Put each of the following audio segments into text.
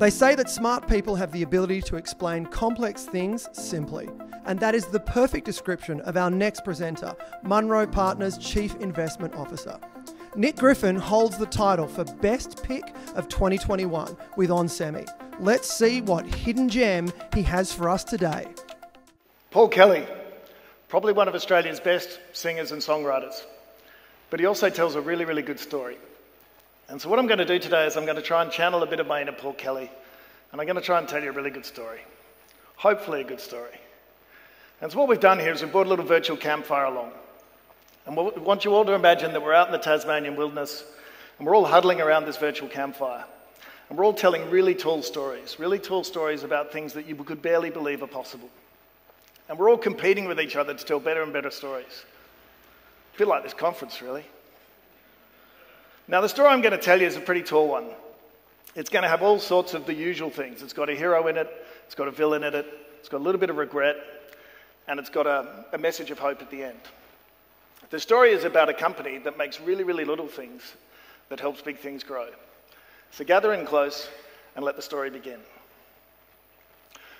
They say that smart people have the ability to explain complex things simply. And that is the perfect description of our next presenter, Munro Partners Chief Investment Officer. Nick Griffin holds the title for Best Pick of 2021 with OnSemi. Let's see what hidden gem he has for us today. Paul Kelly, probably one of Australia's best singers and songwriters, but he also tells a really, really good story. And so, what I'm going to do today is I'm going to try and channel a bit of my inner Paul Kelly, and I'm going to try and tell you a really good story. Hopefully, a good story. And so, what we've done here is we've brought a little virtual campfire along. And we want you all to imagine that we're out in the Tasmanian wilderness and we're all huddling around this virtual campfire. And we're all telling really tall stories, really tall stories about things that you could barely believe are possible. And we're all competing with each other to tell better and better stories. I feel like this conference, really. Now, the story I'm going to tell you is a pretty tall one. It's going to have all sorts of the usual things. It's got a hero in it, it's got a villain in it, it's got a little bit of regret, and it's got a, a message of hope at the end. The story is about a company that makes really, really little things that helps big things grow. So gather in close and let the story begin.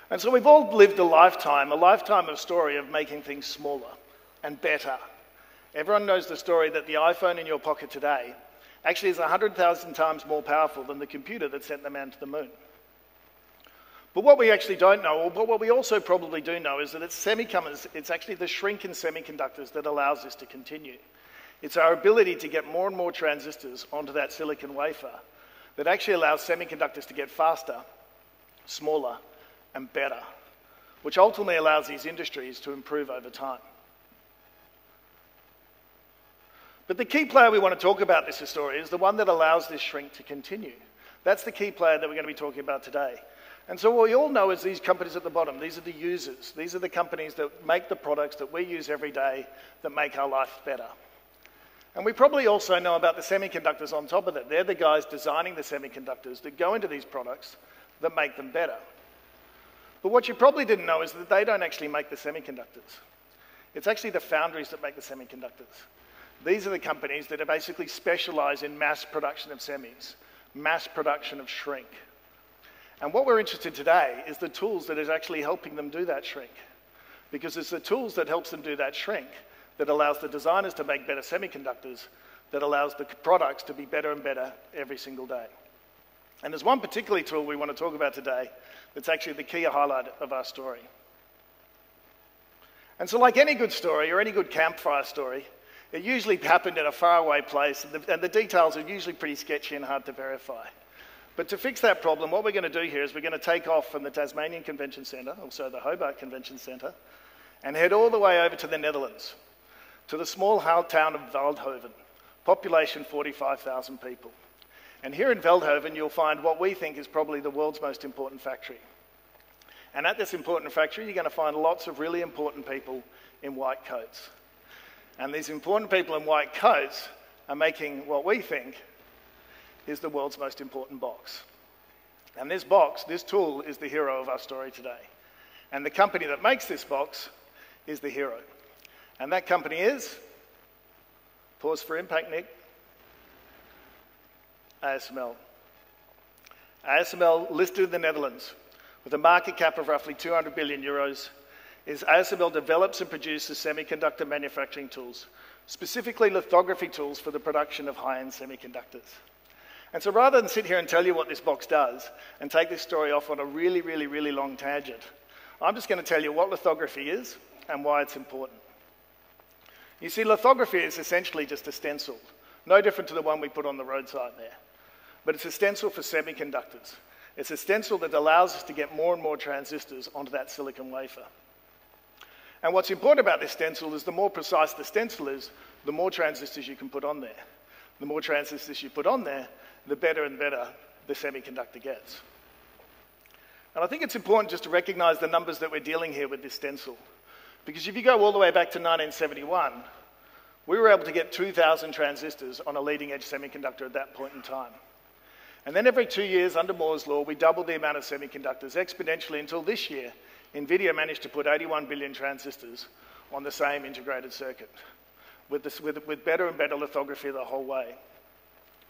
And so we've all lived a lifetime, a lifetime of story of making things smaller and better. Everyone knows the story that the iPhone in your pocket today actually is 100,000 times more powerful than the computer that sent the man to the moon. But what we actually don't know, or what we also probably do know, is that it's semiconductors, it's actually the shrink in semiconductors that allows this to continue. It's our ability to get more and more transistors onto that silicon wafer that actually allows semiconductors to get faster, smaller, and better, which ultimately allows these industries to improve over time. But the key player we want to talk about this story is the one that allows this shrink to continue. That's the key player that we're going to be talking about today. And so what we all know is these companies at the bottom, these are the users. These are the companies that make the products that we use every day that make our life better. And we probably also know about the semiconductors on top of that. They're the guys designing the semiconductors that go into these products that make them better. But what you probably didn't know is that they don't actually make the semiconductors. It's actually the foundries that make the semiconductors. These are the companies that are basically specialize in mass production of semis, mass production of shrink. And what we're interested in today is the tools that is actually helping them do that shrink. Because it's the tools that helps them do that shrink that allows the designers to make better semiconductors, that allows the products to be better and better every single day. And there's one particular tool we want to talk about today that's actually the key highlight of our story. And so, like any good story or any good campfire story, it usually happened in a faraway place, and the, and the details are usually pretty sketchy and hard to verify. But to fix that problem, what we're going to do here is we're going to take off from the Tasmanian Convention Centre, also the Hobart Convention Centre, and head all the way over to the Netherlands, to the small town of Veldhoven, population 45,000 people. And here in Veldhoven, you'll find what we think is probably the world's most important factory. And at this important factory, you're going to find lots of really important people in white coats. And these important people in white coats are making what we think is the world's most important box. And this box, this tool, is the hero of our story today. And the company that makes this box is the hero. And that company is, pause for impact, Nick, ASML. ASML listed in the Netherlands with a market cap of roughly 200 billion euros is ASML develops and produces semiconductor manufacturing tools, specifically lithography tools for the production of high-end semiconductors. And so rather than sit here and tell you what this box does and take this story off on a really, really, really long tangent, I'm just going to tell you what lithography is and why it's important. You see, lithography is essentially just a stencil, no different to the one we put on the roadside there. But it's a stencil for semiconductors. It's a stencil that allows us to get more and more transistors onto that silicon wafer. And what's important about this stencil is the more precise the stencil is, the more transistors you can put on there. The more transistors you put on there, the better and better the semiconductor gets. And I think it's important just to recognize the numbers that we're dealing here with this stencil. Because if you go all the way back to 1971, we were able to get 2,000 transistors on a leading edge semiconductor at that point in time. And then every two years, under Moore's law, we doubled the amount of semiconductors exponentially until this year, NVIDIA managed to put 81 billion transistors on the same integrated circuit with, this, with, with better and better lithography the whole way.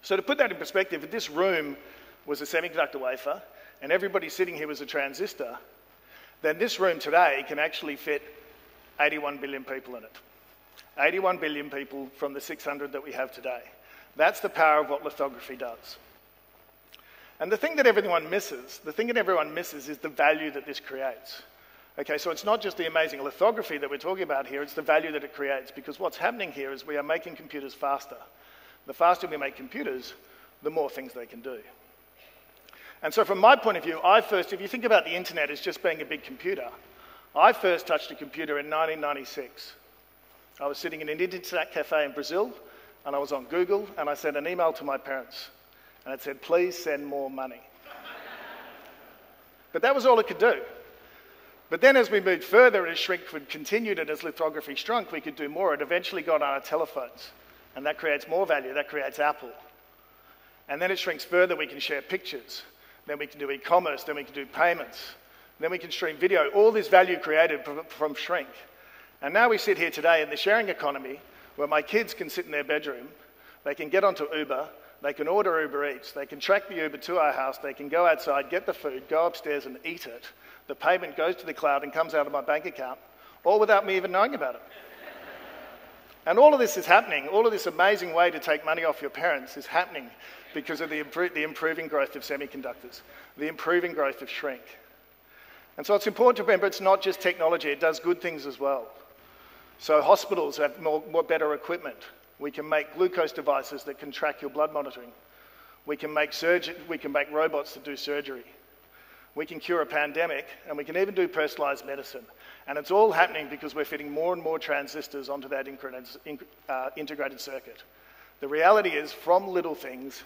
So to put that in perspective, if this room was a semiconductor wafer, and everybody sitting here was a transistor, then this room today can actually fit 81 billion people in it. 81 billion people from the 600 that we have today. That's the power of what lithography does. And the thing that everyone misses, the thing that everyone misses is the value that this creates. Okay, so it's not just the amazing lithography that we're talking about here, it's the value that it creates. Because what's happening here is we are making computers faster. The faster we make computers, the more things they can do. And so, from my point of view, I first, if you think about the internet as just being a big computer, I first touched a computer in 1996. I was sitting in an internet cafe in Brazil, and I was on Google, and I sent an email to my parents, and it said, please send more money. but that was all it could do. But then as we moved further, as shrink continued and as lithography shrunk, we could do more. It eventually got on our telephones, and that creates more value. That creates Apple. And then it shrinks further, we can share pictures. Then we can do e-commerce, then we can do payments. Then we can stream video. All this value created from shrink. And now we sit here today in the sharing economy where my kids can sit in their bedroom, they can get onto Uber, they can order Uber Eats, they can track the Uber to our house, they can go outside, get the food, go upstairs and eat it. The payment goes to the cloud and comes out of my bank account, all without me even knowing about it. and all of this is happening, all of this amazing way to take money off your parents is happening because of the, impro- the improving growth of semiconductors, the improving growth of shrink. And so it's important to remember it's not just technology, it does good things as well. So hospitals have more, more better equipment. We can make glucose devices that can track your blood monitoring. We can make surgery, we can make robots that do surgery. We can cure a pandemic, and we can even do personalized medicine. And it's all happening because we're fitting more and more transistors onto that uh, integrated circuit. The reality is, from little things,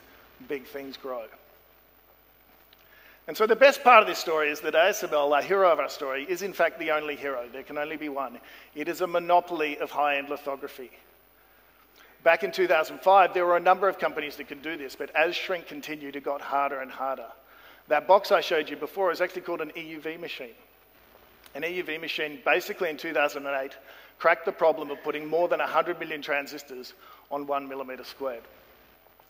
big things grow. And so the best part of this story is that ASML, our hero of our story, is in fact the only hero. There can only be one. It is a monopoly of high-end lithography. Back in 2005, there were a number of companies that could do this, but as shrink continued, it got harder and harder. That box I showed you before is actually called an EUV machine. An EUV machine, basically in 2008, cracked the problem of putting more than 100 million transistors on one millimeter squared.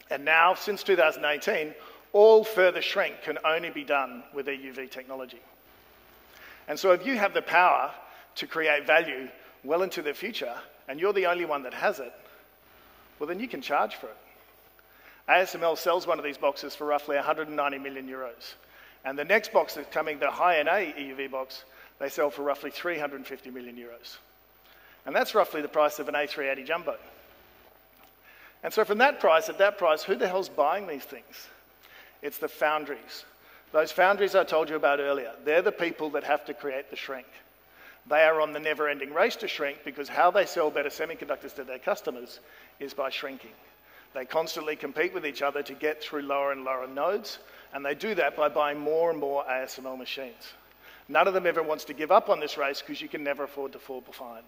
And now, since 2018, all further shrink can only be done with EUV technology. And so if you have the power to create value well into the future, and you're the only one that has it, well, then you can charge for it. ASML sells one of these boxes for roughly 190 million euros. And the next box that's coming, the high-NA EUV box, they sell for roughly 350 million euros. And that's roughly the price of an A380 Jumbo. And so from that price, at that price, who the hell's buying these things? It's the foundries. Those foundries I told you about earlier, they're the people that have to create the shrink. They are on the never ending race to shrink because how they sell better semiconductors to their customers is by shrinking. They constantly compete with each other to get through lower and lower nodes, and they do that by buying more and more ASML machines. None of them ever wants to give up on this race because you can never afford to fall behind.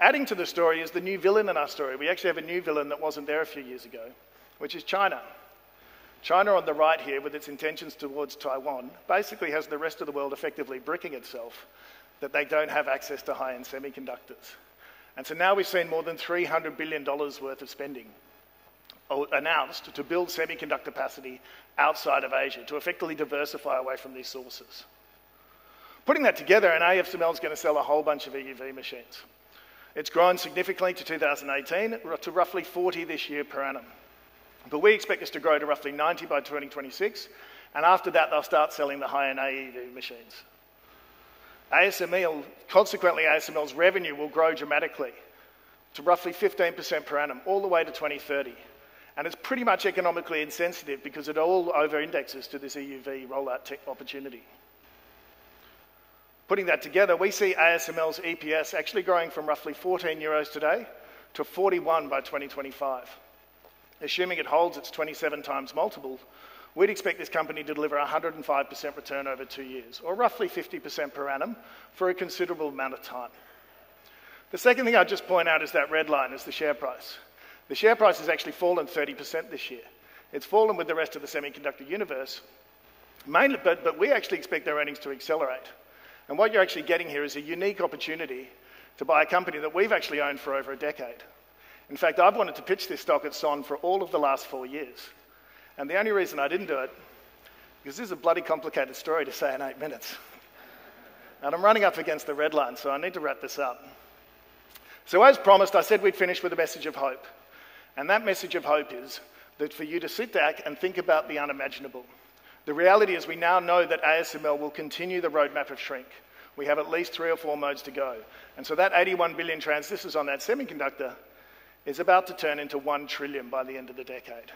Adding to the story is the new villain in our story. We actually have a new villain that wasn't there a few years ago, which is China. China on the right here, with its intentions towards Taiwan, basically has the rest of the world effectively bricking itself that they don't have access to high end semiconductors. And so now we've seen more than $300 billion worth of spending announced to build semiconductor capacity outside of Asia, to effectively diversify away from these sources. Putting that together, and ASML is going to sell a whole bunch of EUV machines. It's grown significantly to 2018 to roughly 40 this year per annum. But we expect this to grow to roughly 90 by 2026, and after that, they'll start selling the high-NA EUV machines. ASML, consequently, ASML's revenue will grow dramatically to roughly 15% per annum, all the way to 2030. And it's pretty much economically insensitive because it all over-indexes to this EUV rollout opportunity. Putting that together, we see ASML's EPS actually growing from roughly 14 euros today to 41 by 2025 assuming it holds its 27 times multiple, we'd expect this company to deliver 105% return over two years, or roughly 50% per annum, for a considerable amount of time. The second thing I'd just point out is that red line is the share price. The share price has actually fallen 30% this year. It's fallen with the rest of the semiconductor universe, mainly, but, but we actually expect their earnings to accelerate. And what you're actually getting here is a unique opportunity to buy a company that we've actually owned for over a decade. In fact, I've wanted to pitch this stock at SOHN for all of the last four years. And the only reason I didn't do it because this is a bloody complicated story to say in eight minutes. And I'm running up against the red line, so I need to wrap this up. So, as promised, I said we'd finish with a message of hope. And that message of hope is that for you to sit back and think about the unimaginable. The reality is, we now know that ASML will continue the roadmap of shrink. We have at least three or four nodes to go. And so that 81 billion transistors on that semiconductor is about to turn into 1 trillion by the end of the decade.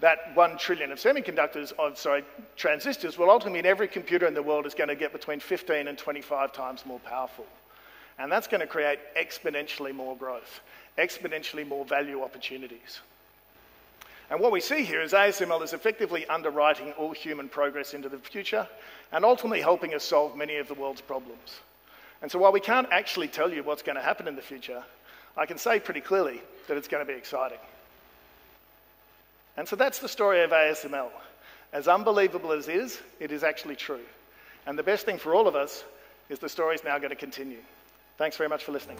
That 1 trillion of semiconductors, of, sorry, transistors, will ultimately mean every computer in the world is going to get between 15 and 25 times more powerful. And that's going to create exponentially more growth, exponentially more value opportunities. And what we see here is ASML is effectively underwriting all human progress into the future and ultimately helping us solve many of the world's problems. And so while we can't actually tell you what's going to happen in the future, I can say pretty clearly that it's going to be exciting. And so that's the story of ASML. As unbelievable as it is, it is actually true. And the best thing for all of us is the story is now going to continue. Thanks very much for listening.